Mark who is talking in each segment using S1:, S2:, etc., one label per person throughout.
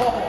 S1: Oh.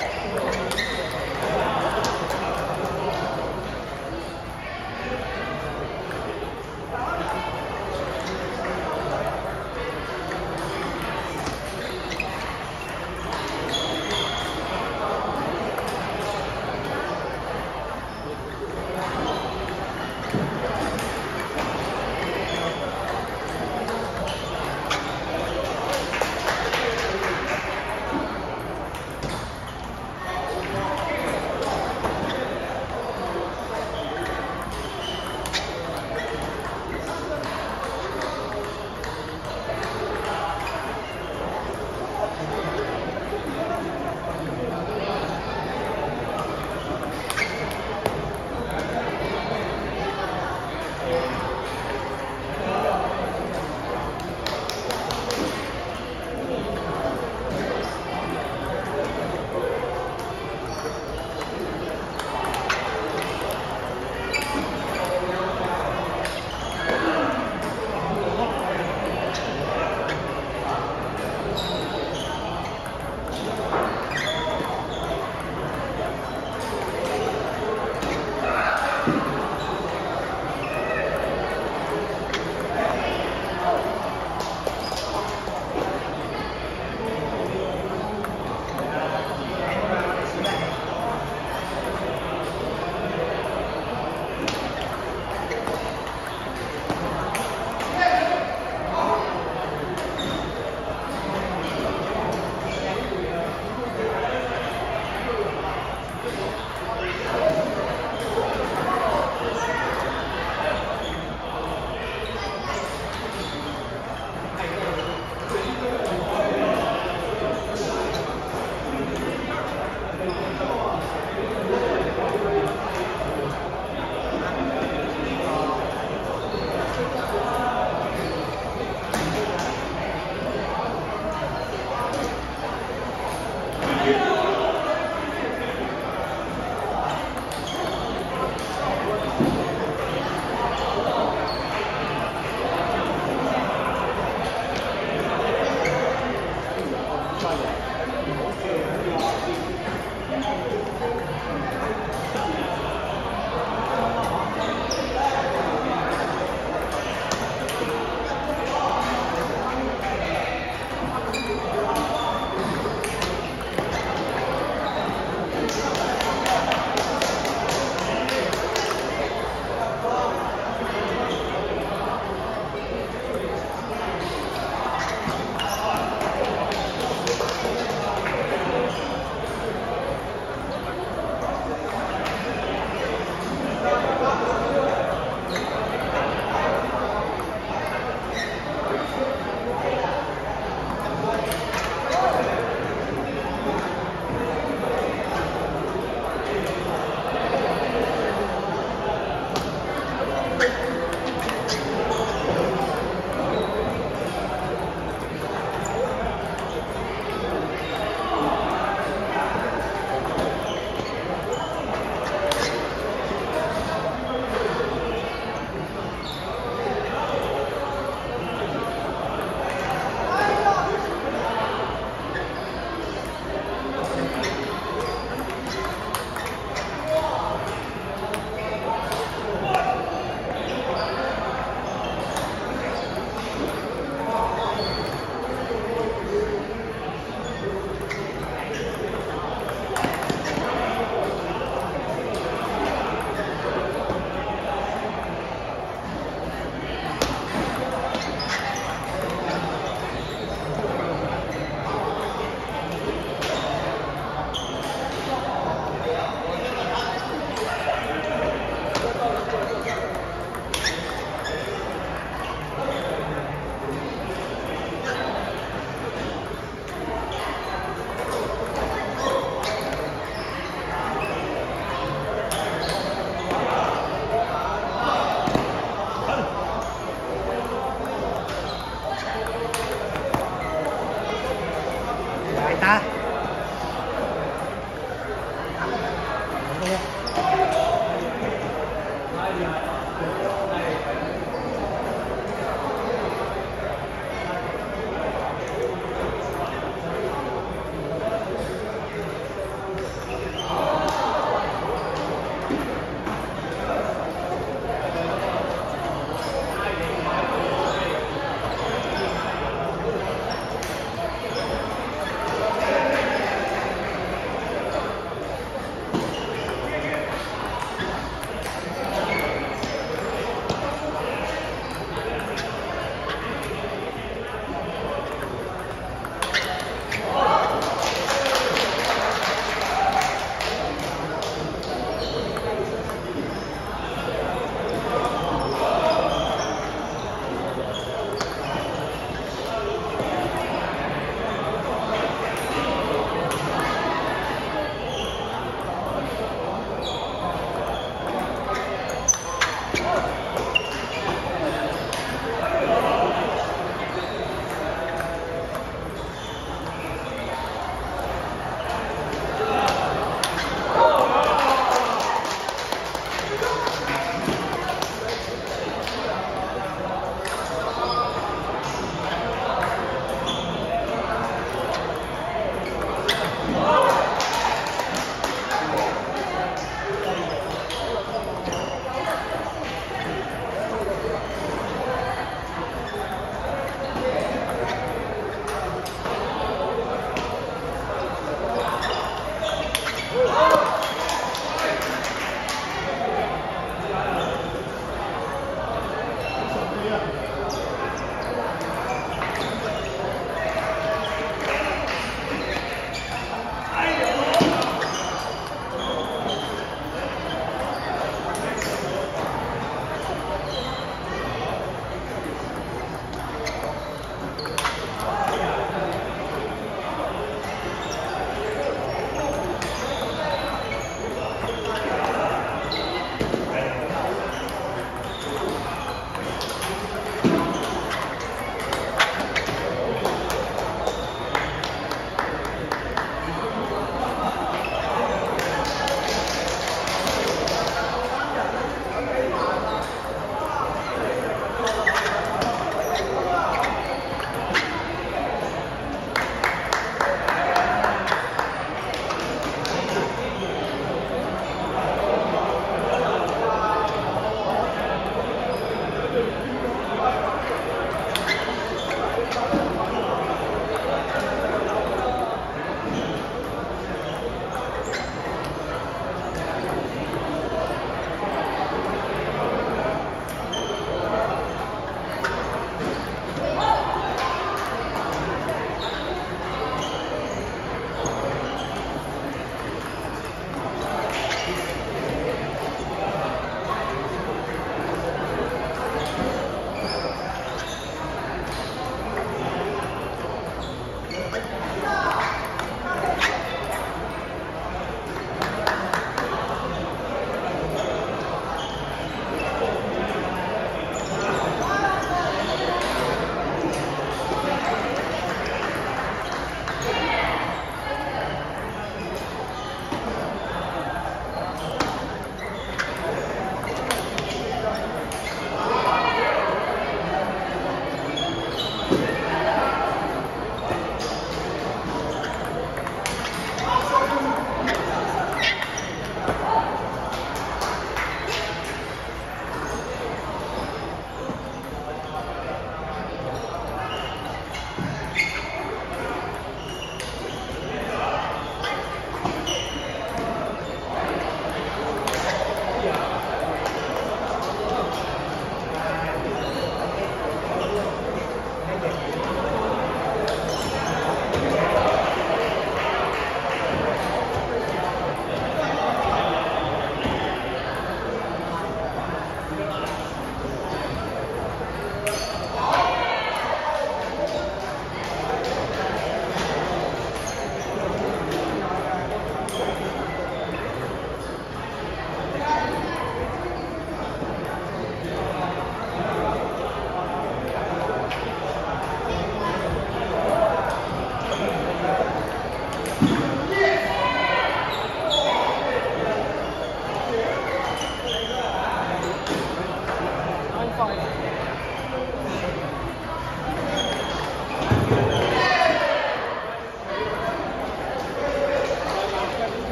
S2: Whoa!